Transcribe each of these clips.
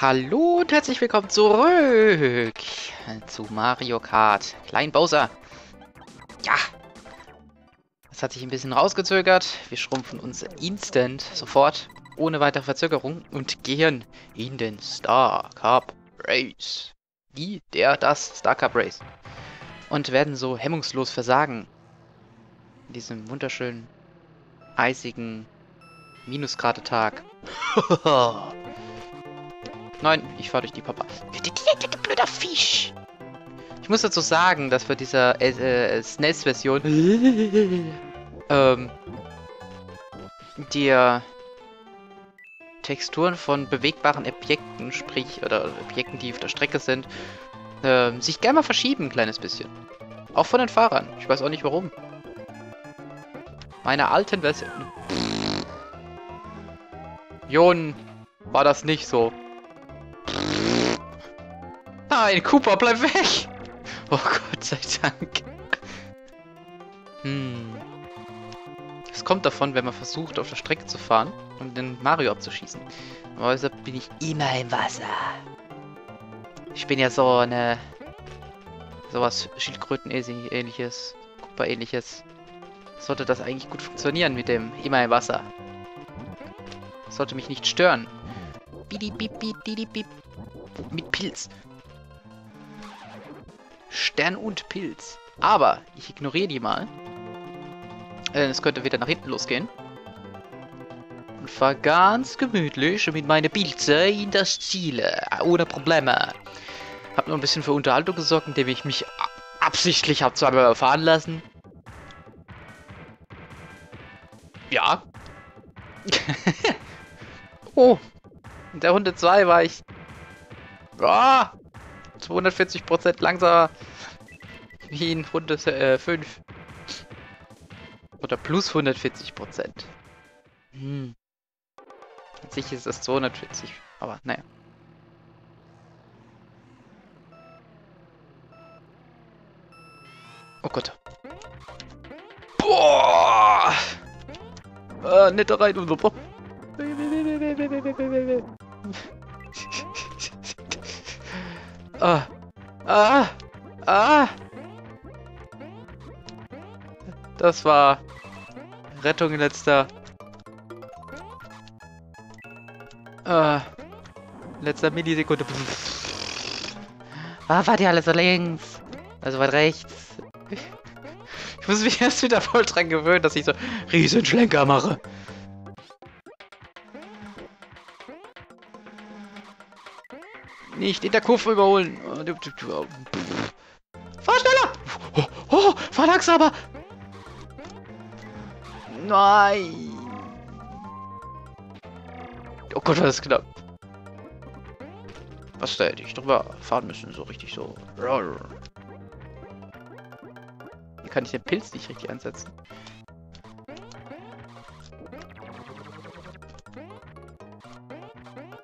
Hallo und herzlich willkommen zurück zu Mario Kart. Klein Bowser. Ja. Das hat sich ein bisschen rausgezögert. Wir schrumpfen uns instant, sofort, ohne weitere Verzögerung und gehen in den Star Cup Race. Die, der, das Star Cup Race. Und werden so hemmungslos versagen. In diesem wunderschönen, eisigen Minusgrade-Tag. Nein, ich fahre durch die Papa. Blöder Fisch. Ich muss dazu sagen, dass bei dieser äh, äh, SNES-Version ähm, die Texturen von bewegbaren Objekten, sprich, oder Objekten, die auf der Strecke sind, äh, sich gerne mal verschieben, ein kleines bisschen. Auch von den Fahrern. Ich weiß auch nicht warum. Meine alten Version. Jon, war das nicht so. Nein, Cooper, bleib weg! Oh Gott sei Dank. Hm. Es kommt davon, wenn man versucht, auf der Strecke zu fahren und den Mario abzuschießen. Aber deshalb bin ich immer im Wasser. Ich bin ja so eine... Sowas Schildkröten-ähnliches, Cooper-ähnliches. Sollte das eigentlich gut funktionieren mit dem immer im Wasser. Sollte mich nicht stören. Bidi, bip, bidi, bip. Mit Pilz. Stern und Pilz. Aber ich ignoriere die mal. Denn es könnte wieder nach hinten losgehen. Und fahre ganz gemütlich mit meinen Pilze in das Ziel. Ohne Probleme. Hab nur ein bisschen für Unterhaltung gesorgt, indem ich mich absichtlich habe zweimal fahren lassen. Ja. oh. In der Runde 2 war ich... Ah, 240% langsamer wie in Runde 5. Äh, Oder plus 140%. Hm. An sich ist es 240, aber naja. Oh Gott. Boah! Äh, nicht da rein und so. Ah. Ah. Ah. Das war Rettung in letzter... Ah. Letzter Millisekunde. Ah, war die alles so links? Also weit rechts. Ich muss mich erst wieder voll dran gewöhnen, dass ich so riesen Schlenker mache. Nicht in der Kurve überholen. Fahr schneller! Oh, oh, fahr langsamer! Nein! Oh Gott, das knapp. Was da hätte ich drüber fahren müssen, so richtig so. Hier kann ich den Pilz nicht richtig einsetzen.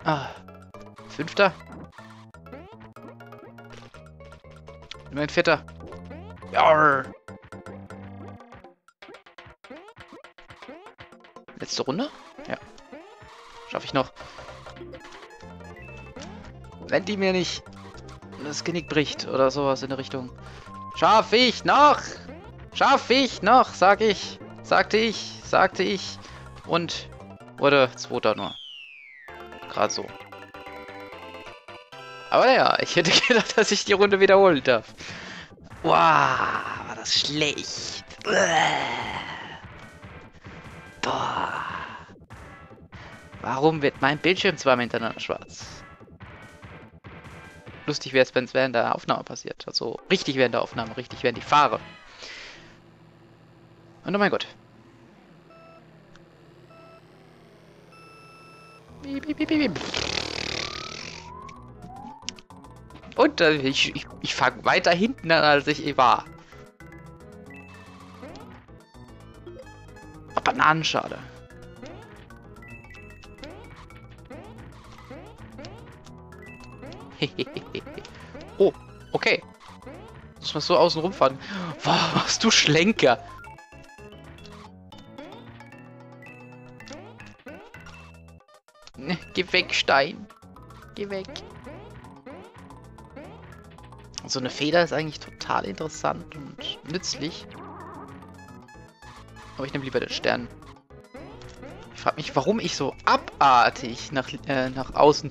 Ah. Fünfter? Mein Vierter. Jarr. Letzte Runde? Ja. Schaffe ich noch. Wenn die mir nicht das Genick bricht oder sowas in der Richtung. Schaffe ich noch! Schaffe ich noch, sag ich. Sagte ich, sagte ich. Und wurde zweiter nur. Gerade so. Aber ja, ich hätte gedacht, dass ich die Runde wiederholen darf. Wow, war das schlecht. Boah. Warum wird mein Bildschirm zweimal hintereinander schwarz? Lustig wäre es, wenn es während der Aufnahme passiert. Also richtig während der Aufnahme, richtig während ich fahre. Und oh mein Gott. Und äh, ich, ich, ich fange weiter hinten an, als ich war. Bananenschale. oh, okay. Muss man so außen rumfahren. Wow, machst du Schlenker? Geh weg, Stein. Geh weg. So eine Feder ist eigentlich total interessant und nützlich. Aber ich nehme lieber den Stern. Ich frage mich, warum ich so abartig nach, äh, nach außen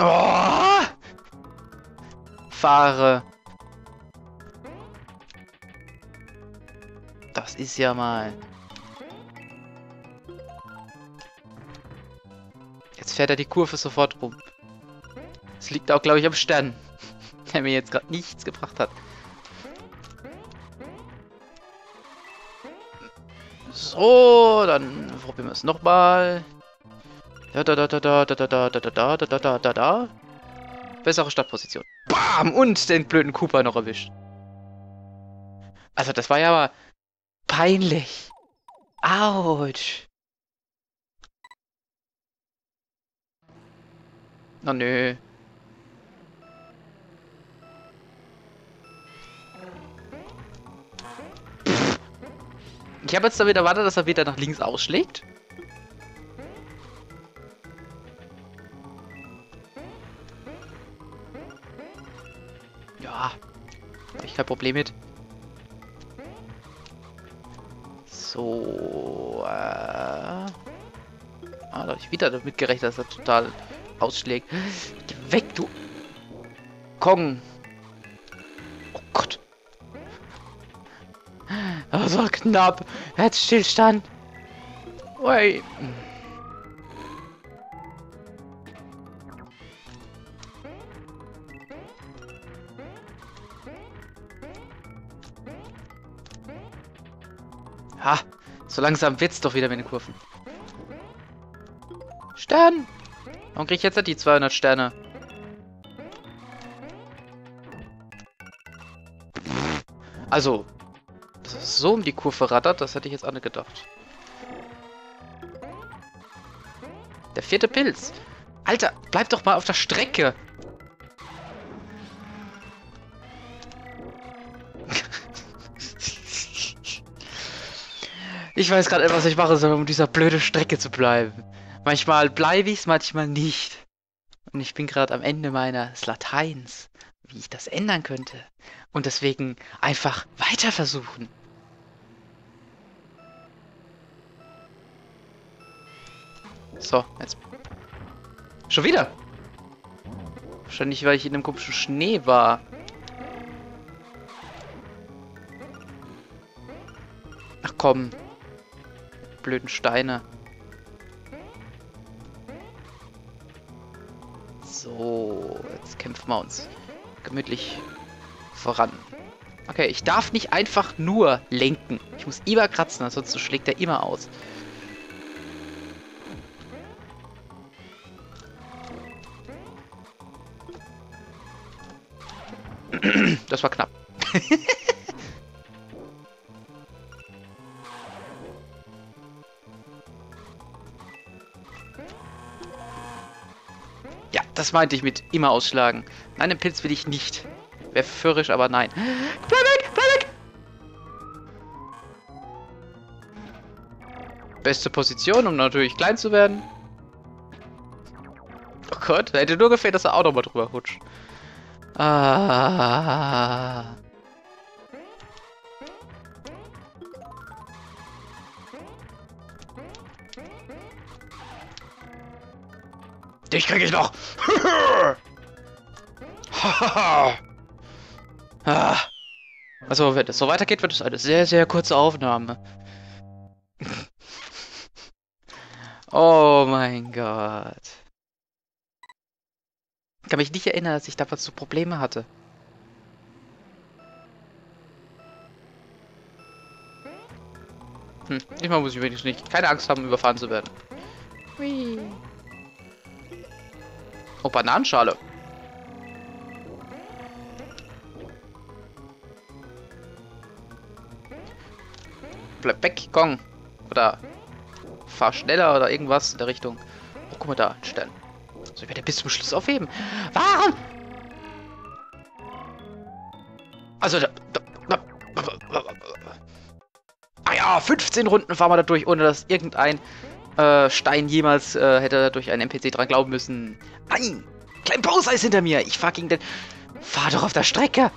oh, fahre. Das ist ja mal... Jetzt fährt er die Kurve sofort rum. Es liegt auch, glaube ich, am Stern. Der mir jetzt gerade nichts gebracht hat. So, dann probieren wir es nochmal. Da da da da da da da da da da da da da da da. Bessere Startposition. Bam! Und den blöden Cooper noch erwischt. Also das war ja aber peinlich. Autsch. Na nö. Ich habe jetzt damit erwartet, dass er wieder nach links ausschlägt. Ja, habe ich kein Problem mit. So, äh... Ah, da habe ich wieder damit gerechnet, dass er total ausschlägt. Geh weg, du... Kong! Das war knapp. Herzstillstand. Ui. Ha, so langsam wird's doch wieder mit den Kurven. Stern! Warum krieg ich jetzt die 200 Sterne? Also, so um die Kurve rattert, das hätte ich jetzt auch nicht gedacht. Der vierte Pilz. Alter, bleib doch mal auf der Strecke. Ich weiß gerade nicht, was ich mache soll, um dieser blöde Strecke zu bleiben. Manchmal bleibe ich es, manchmal nicht. Und ich bin gerade am Ende meines Lateins, wie ich das ändern könnte. Und deswegen einfach weiter versuchen. So, jetzt. Schon wieder? Wahrscheinlich, weil ich in einem komischen Schnee war. Ach komm. Blöden Steine. So, jetzt kämpfen wir uns gemütlich voran. Okay, ich darf nicht einfach nur lenken. Ich muss immer kratzen, ansonsten schlägt er immer aus. Das war knapp. ja, das meinte ich mit immer ausschlagen. Nein, den Pilz will ich nicht. Wäre fürrisch, aber nein. Bleib weg, bleib weg! Beste Position, um natürlich klein zu werden. Oh Gott, hätte nur gefehlt, dass er auch nochmal drüber rutscht. Ah. Dich krieg ich noch. ah. Also, wenn es so weitergeht, wird es eine sehr, sehr kurze Aufnahme. oh mein Gott. Ich kann mich nicht erinnern, dass ich damals so Probleme hatte. Hm, diesmal muss ich wenigstens nicht keine Angst haben, überfahren zu werden. Hui. Oh, Bananenschale. Bleib weg, Kong. Oder fahr schneller oder irgendwas in der Richtung. Oh, guck mal da, ein Stern. So, ich werde bis zum Schluss aufheben. Warum? Also, da, da, da, ah ja, 15 Runden fahren wir da durch, ohne dass irgendein äh, Stein jemals äh, hätte durch einen NPC dran glauben müssen. Nein! Klein Bowser ist hinter mir. Ich fahr gegen den... Fahr doch auf der Strecke.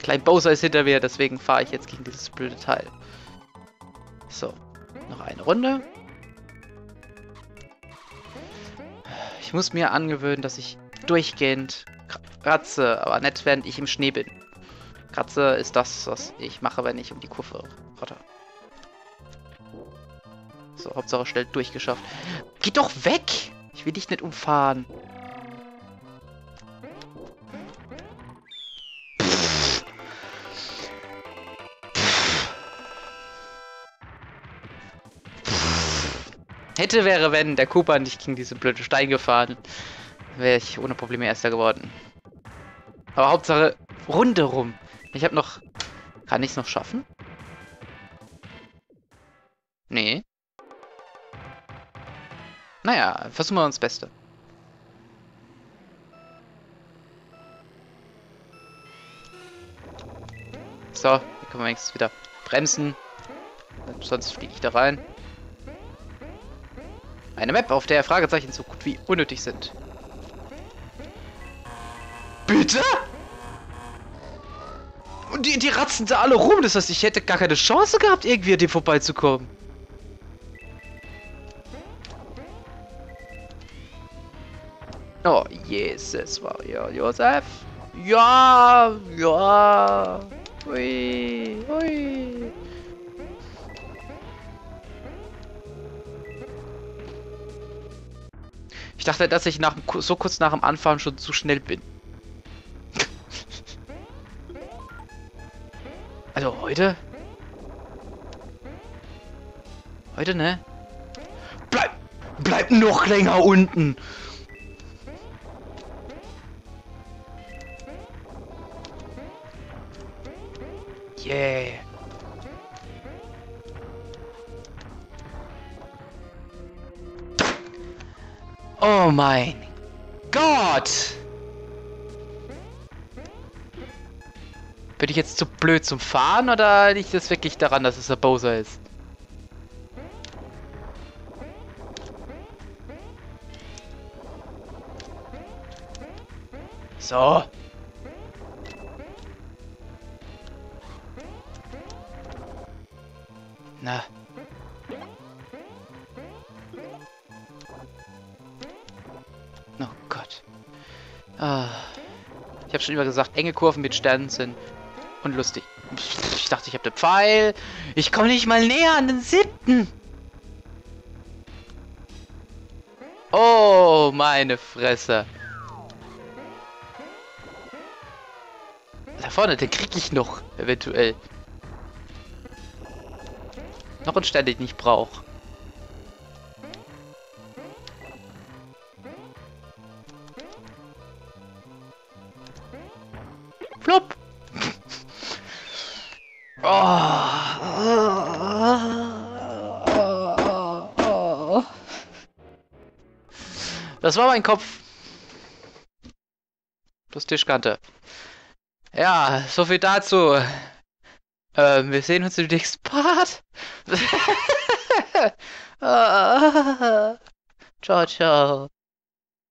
Klein Bowser ist hinter mir, deswegen fahre ich jetzt gegen dieses blöde Teil. Noch eine Runde. Ich muss mir angewöhnen, dass ich durchgehend kratze, aber nicht während ich im Schnee bin. Kratze ist das, was ich mache, wenn ich um die Kurve rotte. So, Hauptsache schnell durchgeschafft. Geh doch weg! Ich will dich nicht umfahren. Hätte, wäre, wenn der Cooper nicht gegen diese blöde Stein gefahren, wäre ich ohne Probleme Erster geworden. Aber Hauptsache Runde rum. Ich habe noch... Kann ich es noch schaffen? Nee. Naja, versuchen wir uns Beste. So, hier können wir wenigstens wieder bremsen. Sonst fliege ich da rein. Eine Map, auf der Fragezeichen so gut wie unnötig sind. Bitte? Und die, die ratzen da alle rum, das heißt, ich hätte gar keine Chance gehabt, irgendwie an dem vorbeizukommen. Oh, Jesus, Maria, Josef. Ja, ja. Ui. Ich dachte, dass ich nach, so kurz nach dem Anfahren schon zu schnell bin. also heute? Heute, ne? Bleib! Bleib noch länger unten! Yeah! Oh mein Gott! Bin ich jetzt zu blöd zum Fahren oder liegt das wirklich daran, dass es der Bowser ist? So. Na. Schon immer gesagt, enge Kurven mit Sternen sind unlustig. Ich dachte, ich habe den Pfeil. Ich komme nicht mal näher an den siebten. Oh, meine Fresse. Da vorne, den krieg ich noch, eventuell. Noch ein Stern, den ich nicht brauche. Flop. Das war mein Kopf. Plus Tischkante. Ja, so viel dazu. Ähm, wir sehen uns im nächsten Part. ciao, ciao.